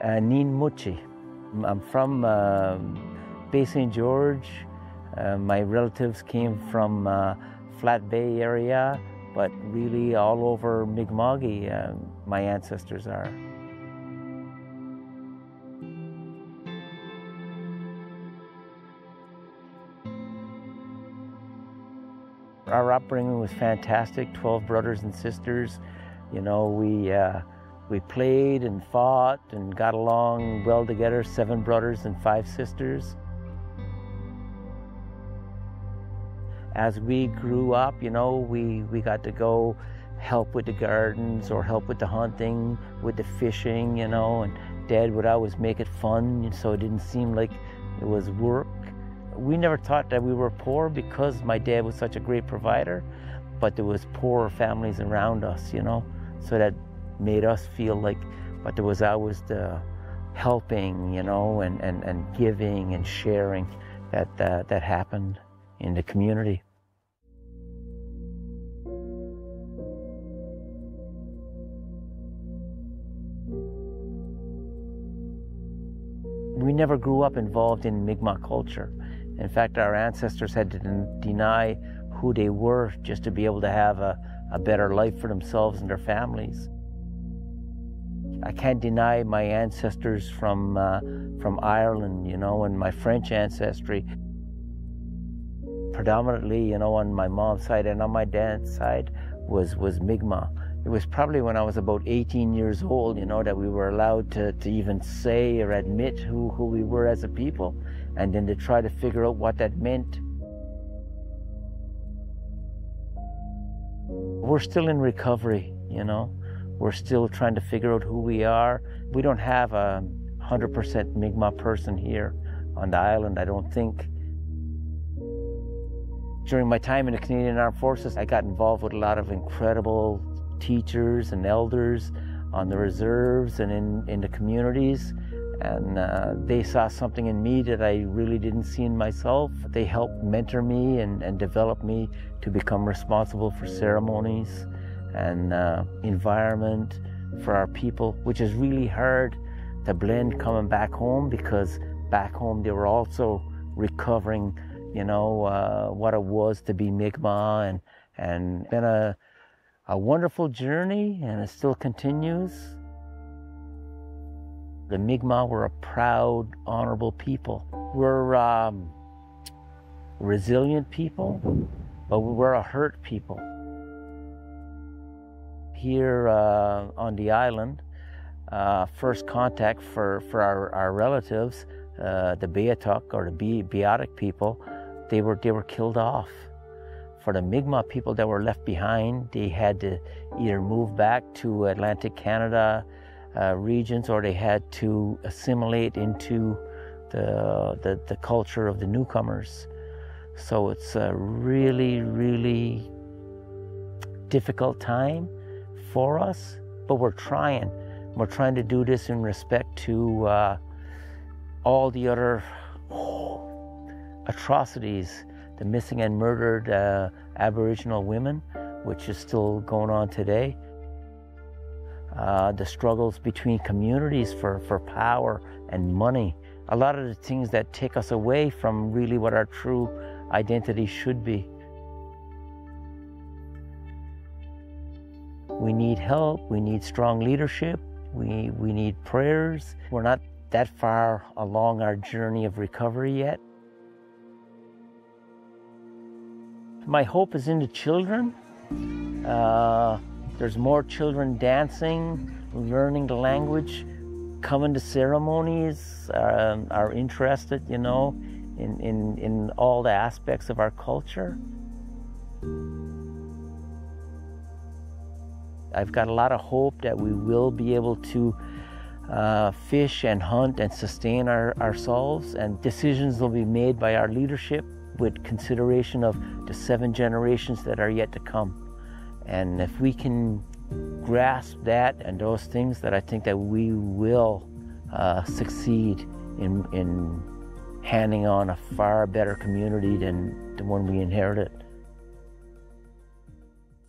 Uh, Neen Mutchie. I'm from uh, Bay St. George. Uh, my relatives came from uh, Flat Bay area, but really all over Mi'kma'ki, uh, my ancestors are. Our upbringing was fantastic 12 brothers and sisters. You know, we, uh, we played and fought and got along well together, seven brothers and five sisters. As we grew up, you know, we, we got to go help with the gardens or help with the hunting, with the fishing, you know, and Dad would always make it fun so it didn't seem like it was work. We never thought that we were poor because my dad was such a great provider, but there was poorer families around us, you know, so that made us feel like, but there was always the helping, you know, and, and, and giving and sharing that, uh, that happened in the community. We never grew up involved in Mi'kmaq culture. In fact, our ancestors had to deny who they were just to be able to have a, a better life for themselves and their families. I can't deny my ancestors from uh, from Ireland, you know, and my French ancestry. Predominantly, you know, on my mom's side and on my dad's side was was Mi'kmaq. It was probably when I was about 18 years old, you know, that we were allowed to, to even say or admit who, who we were as a people, and then to try to figure out what that meant. We're still in recovery, you know. We're still trying to figure out who we are. We don't have a 100% Mi'kmaq person here on the island, I don't think. During my time in the Canadian Armed Forces, I got involved with a lot of incredible teachers and elders on the reserves and in, in the communities. And uh, they saw something in me that I really didn't see in myself. They helped mentor me and, and develop me to become responsible for ceremonies and uh, environment for our people, which is really hard to blend coming back home because back home they were also recovering, you know, uh, what it was to be Mi'kmaq and and been a a wonderful journey and it still continues. The Mi'kmaq were a proud, honorable people. We're um, resilient people, but we're a hurt people here uh, on the island, uh, first contact for, for our, our relatives, uh, the Beothuk or the Be- Beothuk people, they were, they were killed off. For the Mi'kmaq people that were left behind, they had to either move back to Atlantic Canada uh, regions or they had to assimilate into the, the, the culture of the newcomers. So it's a really, really difficult time for us, but we're trying. We're trying to do this in respect to uh, all the other oh, atrocities, the missing and murdered uh, Aboriginal women, which is still going on today. Uh, the struggles between communities for, for power and money. A lot of the things that take us away from really what our true identity should be. We need help, we need strong leadership, we, we need prayers. We're not that far along our journey of recovery yet. My hope is in the children. Uh, there's more children dancing, learning the language, coming to ceremonies, um, are interested, you know, in, in, in all the aspects of our culture. I've got a lot of hope that we will be able to uh, fish and hunt and sustain our, ourselves, and decisions will be made by our leadership with consideration of the seven generations that are yet to come. And if we can grasp that and those things, that I think that we will uh, succeed in, in handing on a far better community than the one we inherited.